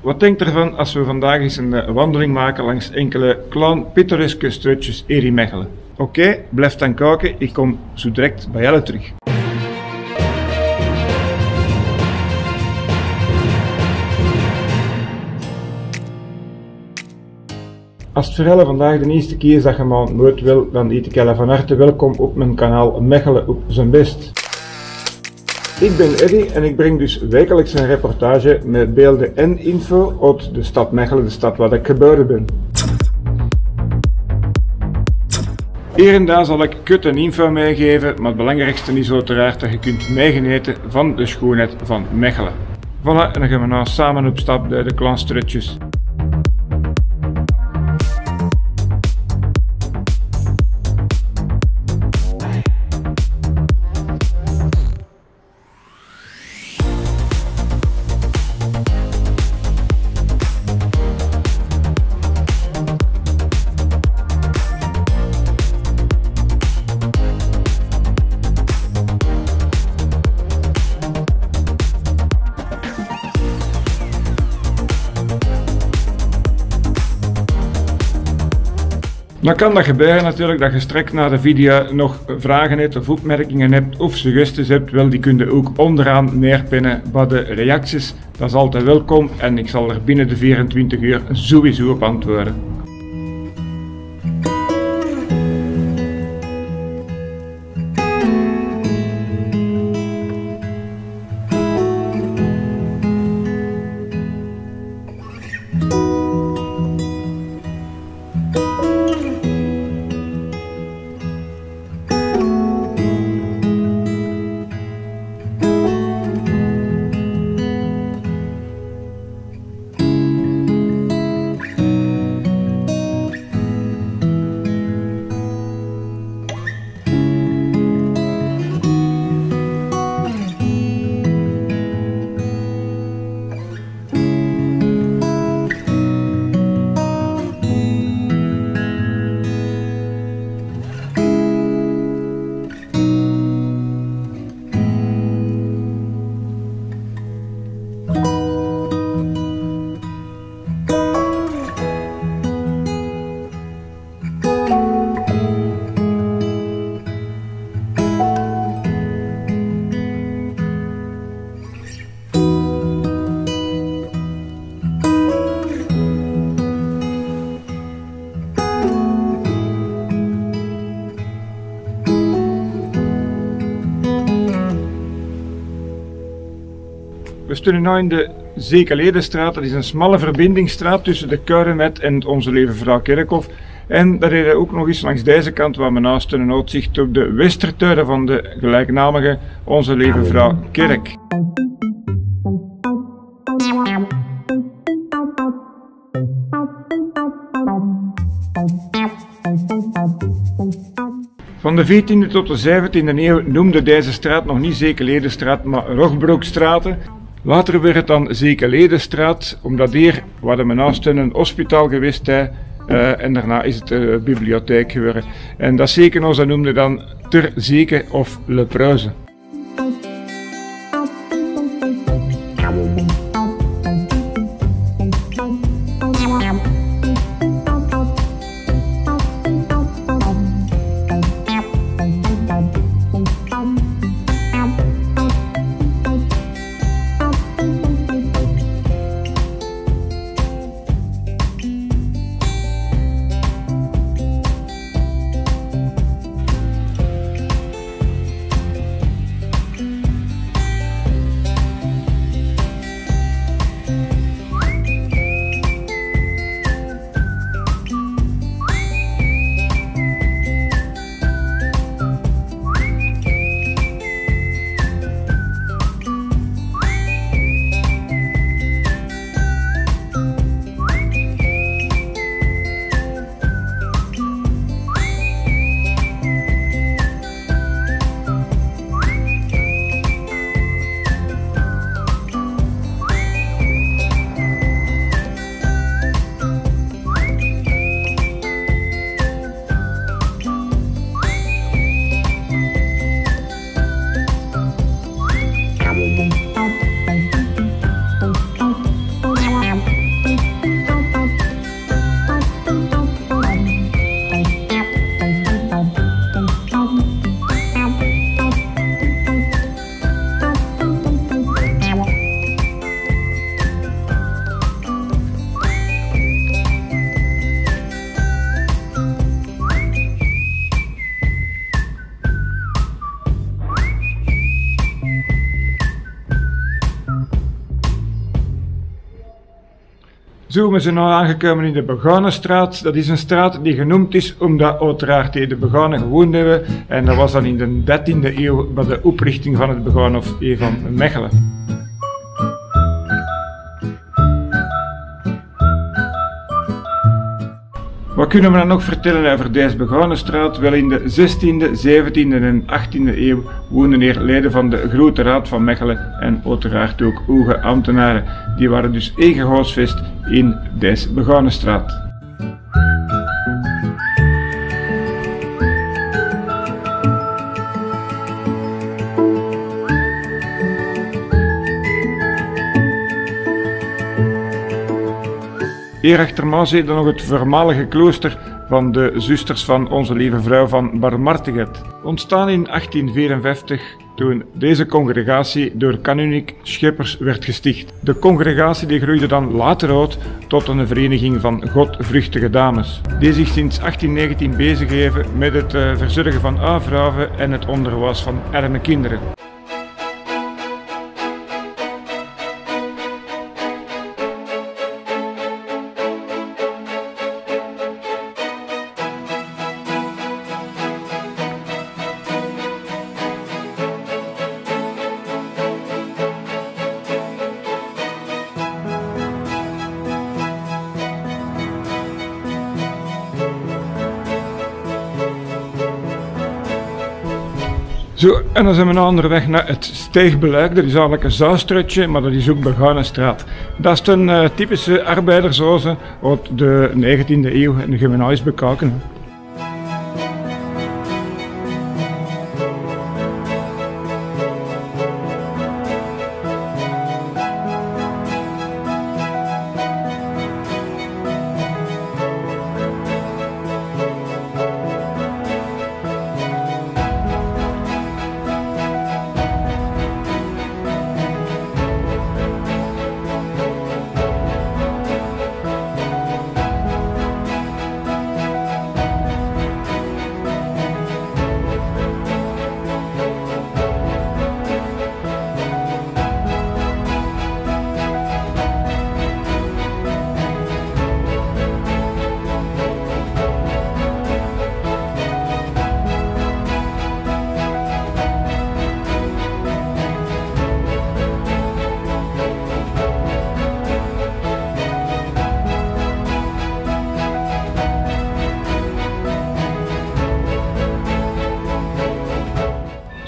Wat denkt ervan als we vandaag eens een eh, wandeling maken langs enkele klein pittoreske strutjes hier in Mechelen? Oké, blijf dan kijken, ik kom zo direct bij jullie terug. Als het voor vandaag de eerste keer is dat je me nooit wil, dan heet ik je van harte welkom op mijn kanaal Mechelen op zijn best. Ik ben Eddy en ik breng dus wekelijks een reportage met beelden en info uit de stad Mechelen, de stad waar ik geboren ben. Hier en daar zal ik kut en info meegeven, maar het belangrijkste is uiteraard dat je kunt meegenieten van de schoonheid van Mechelen. Voilà, en dan gaan we nou samen op stap bij de Klanstrutjes. Dan kan dat gebeuren natuurlijk dat je straks na de video nog vragen hebt of opmerkingen hebt of suggesties hebt. Wel, die kun je ook onderaan neerpinnen bij de reacties. Dat is altijd welkom en ik zal er binnen de 24 uur sowieso op antwoorden. Nu in de Zekeledenstraat. Dat is een smalle verbindingsstraat tussen de Kuirenmet en onze Lieve Vrouw Kerkhof. En daar is ook nog eens langs deze kant waar we naast een uitzicht op de westertuinen van de gelijknamige Onze Lieve Vrouw Kerk. Van de 14e tot de 17e eeuw noemde deze straat nog niet Zekeledenstraat, maar Rogbroekstraten. Later werd het dan Zekeledenstraat, omdat hier waar de naast een hospitaal geweest is. Uh, en daarna is het uh, bibliotheek geworden. En dat zeker dat noemde dan Ter Zeke of Le. Zo zijn ze nu aangekomen in de Beganenstraat. Dat is een straat die genoemd is omdat uiteraard die de Beganen gewoond hebben. En dat was dan in de 13e eeuw bij de oprichting van het Beganenhof van Mechelen. Wat kunnen we dan nog vertellen over deze Beganenstraat? Wel in de 16e, 17e en 18e eeuw woonden hier leden van de Grote Raad van Mechelen en uiteraard ook hoge ambtenaren. Die waren dus één gehuisvest in deze Beganenstraat. Hier achter dan nog het voormalige klooster van de zusters van Onze Lieve Vrouw van Barmhartiget. Ontstaan in 1854 toen deze congregatie door kanuniek Scheppers werd gesticht. De congregatie die groeide dan later uit tot een vereniging van godvruchtige dames, die zich sinds 1819 beziggeven met het eh, verzorgen van aanvrouwen en het onderwijs van arme kinderen. Zo, en dan zijn we nou onderweg naar het Steegbeluik. Dat is eigenlijk een zuistrutje, maar dat is ook Beganenstraat. Dat is een uh, typische arbeidershuizen uit de 19e eeuw en de bekijken.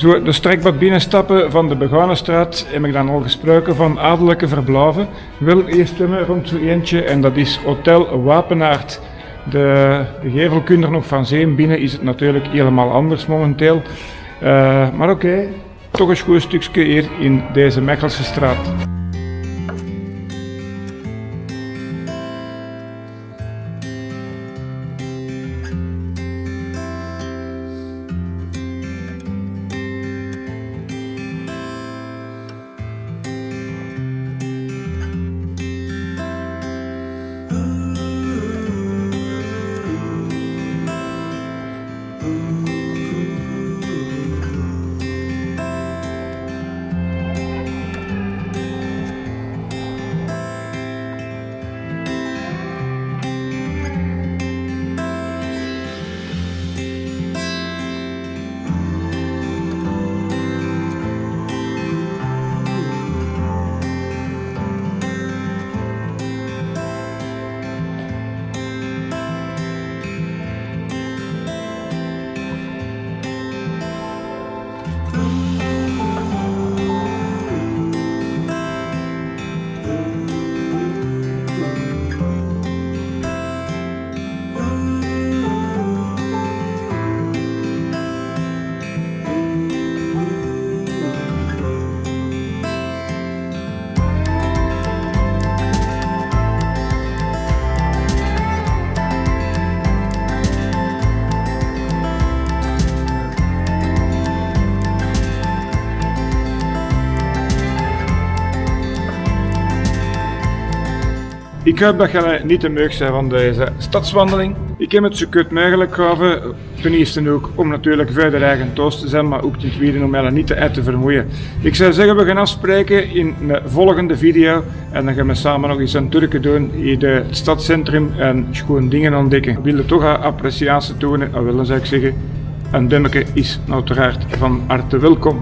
Zo, de strekbad binnenstappen van de Beganenstraat heb ik dan al gesproken van adellijke verblijven. Wel eerst rond zo eentje en dat is Hotel Wapenaard. De, de gevel kun er nog van zien, binnen is het natuurlijk helemaal anders momenteel. Uh, maar oké, toch een goed stukje hier in deze Mechelse straat. Ik hoop dat je niet te meug zijn van deze stadswandeling. Ik heb het zo kut mogelijk gehouden. Ten eerste ook om natuurlijk verder eigen toast te zijn, maar ook ten tweede om mij niet te uit te vermoeien. Ik zou zeggen, we gaan afspreken in de volgende video. En dan gaan we samen nog eens aan Turken doen in het stadscentrum en gewoon dingen ontdekken. We willen toch appreciatie tonen, en willen zou ik zeggen. Een dummeke is uiteraard van harte welkom.